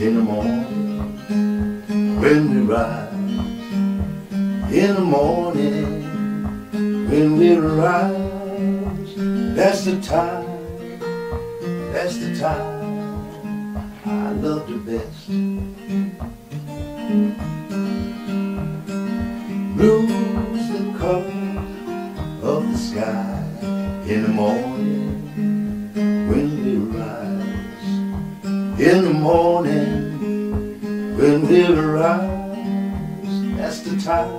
in the morning when we rise. In the morning when we rise, that's the time, that's the time I love the best. Blue's the color of the sky in the morning In the morning when we rise. That's the time,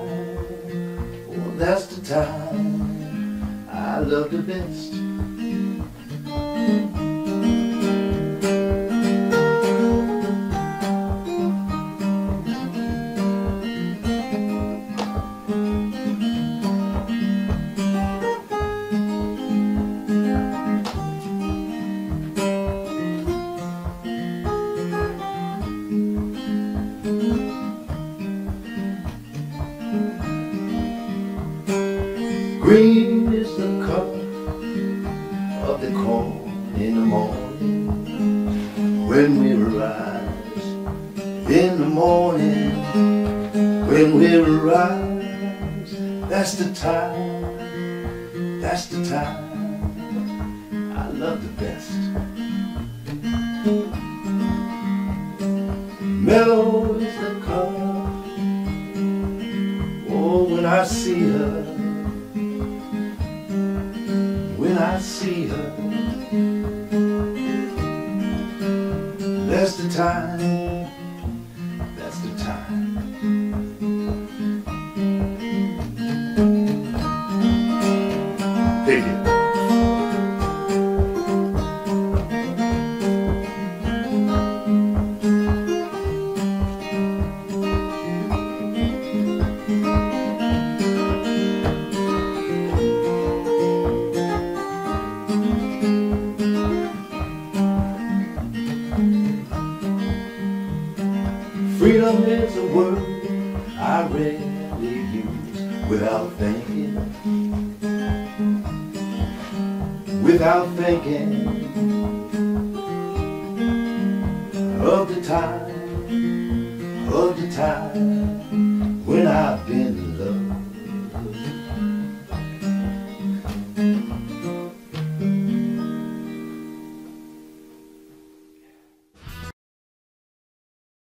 oh, that's the time I love the best. Green is the color of the corn in the morning when we rise. In the morning when we rise, that's the time, that's the time I love the best. Mellow is the color, oh, when I see her See her. That's the time, that's the time. Pick it. Freedom is a word I rarely use without thinking. Without thinking of the time, of the time